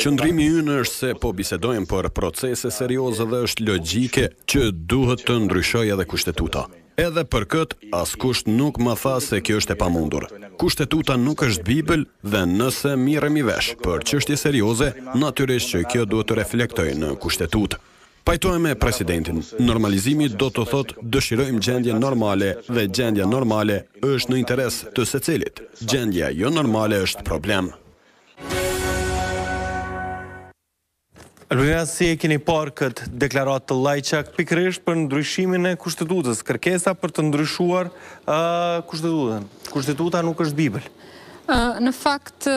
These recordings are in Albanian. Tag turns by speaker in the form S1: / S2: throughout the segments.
S1: Qëndrimi ynë është se po bisedojmë për procese serioze dhe është logjike që duhet të ndryshojë edhe Kushtetuta. Edhe për këtë, askush nuk më tha se kjo është e pamundur. Kushtetuta nuk është Bibël dhe nëse mirremi vesh për çështje serioze, natyrisht që kjo duhet të reflektojë në Kushtetutë. Pajtohem me presidentin, normalizimi do të thotë dëshirojmë gjendje normale dhe gjendja normale është në interes të secilit. Gjendja jo normale është problem.
S2: Albina, si e keni parë këtë deklaratë të Lajçak pikërisht për ndryshimin e Kushtetutës, kërkesa për të ndryshuar Kushtetutën? Kushtetuta nuk është Bibël.
S3: Në fakt,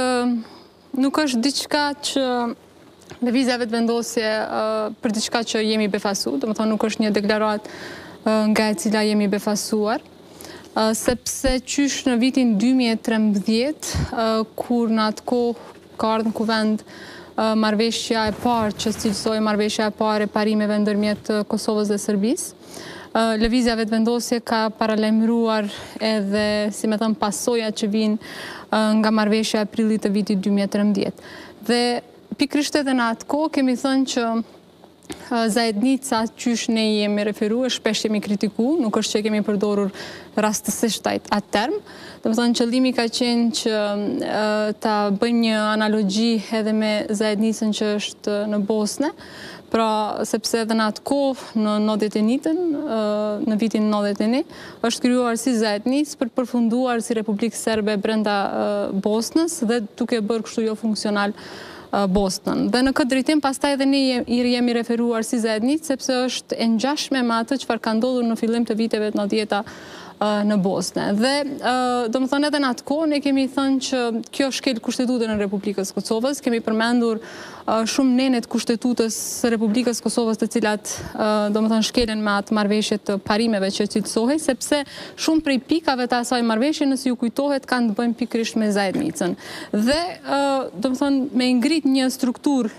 S3: Nuk është diçka që Lëvizja Vetëvendosje për diçka që jemi befasu, domethënë nuk është një deklaratë nga e cila jemi befasuar, sepse qysh në vitin 2013, kur në atë kohë ka ardhë në Kuvend marrëveshja e parë, që cilësohej marrëveshja e parë e parimeve ndërmjet Kosovës dhe Sërbisë, Lëvizja Vetëvendosje ka paralajmëruar edhe, si me thënë, pasojat që vijnë nga marrëveshja e prillit të vitit 2013. Dhe pikërisht edhe në atë kohë, kemi thënë që zajednica qysh ne jemi referu e shpesh jemi kritiku, nuk është që kemi përdorur rastësisht atë term. Domethënë, qëllimi ka qenë që ta bëjmë një analogji edhe me zajednicën që është në Bosne, Pra, sepse edhe në atë kohë, në nëntëdhjetë e njëshën, në vitin nëntëdhjetë e një, është krijuar si zajednicë për të përfunduar si Republikë Serbe brenda Bosnës dhe duke bërë kështu jofunksionale Bosnën. Dhe në këtë drejtim pastaj edhe ne i jemi referuar si zajednicë sepse është e ngjashme me atë çfarë ka ndodhur në fillim të viteve të nëntëdhjeta në Bosnë. Dhe domethënë edhe në atë kohë ne kemi thënë që kjo shkel Kushtetutën e Republikës së Kosovës, kemi përmendur shumë nene të Kushtetutës së Republikës së Kosovës të cilat domethënë shkelen me atë marrëveshje të parimeve që cilësohej, sepse shumë prej pikave të asaj marrëveshje nëse ju kujtohet kanë të bëjnë pikërisht me zajednicën. Dhe domethënë me ngrit një strukturë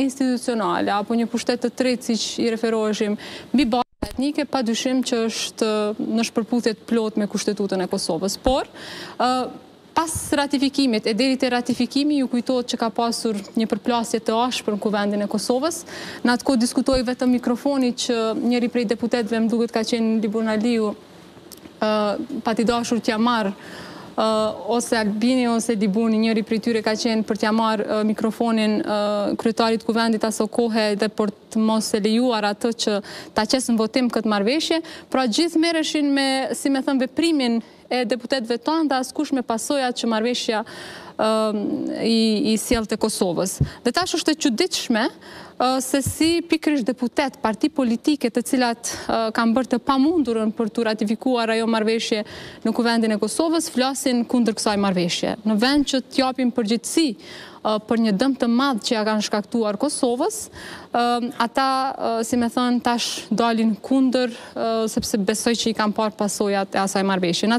S3: institucionale apo një pushtet të tretë siç i referoheshim mbi baza etnike, pa dyshim që është në shpërputhje të plotë me kushtetutën e Kosovës. Por, Pas ratifikimit e deri te ratifikimi ju kujtohet që ka pasur një përplasje të ashpër në Kuvendin e Kosovës. Në atë kohë diskutohej vetëm mikrofoni që njëri prej deputetëve më duket ka qenë Liburn Aliu pati dashur t'ia marrë ose Albini ose Liburni njëri prej tyre ka qenë për t'ia marrë mikrofonin kryetarit të Kuvendit aso kohe dhe për të mos e lejuar atë që ta qesë në votim këtë marrëveshje. Pra gjithë merreshin me, si me thënë, veprimin e deputetëve tanë dhe askush me pasojat që marrëveshja i sjell Kosovës. Dhe tash është e çuditshme se si pikërisht deputetët, partitë politike të cilat kanë bërë të pamundurën për t'u ratifikuar ajo marrëveshje në kuvendin e Kosovës, flasin kundër kësaj marrëveshje. Në vend që t'japin përgjegjësi për një dëm të madh që ia kanë shkaktuar Kosovës, ata, si me thënë, tash dalin kundër, sepse besoj që i kanë parë pasojat e asaj marrëveshje. Në atë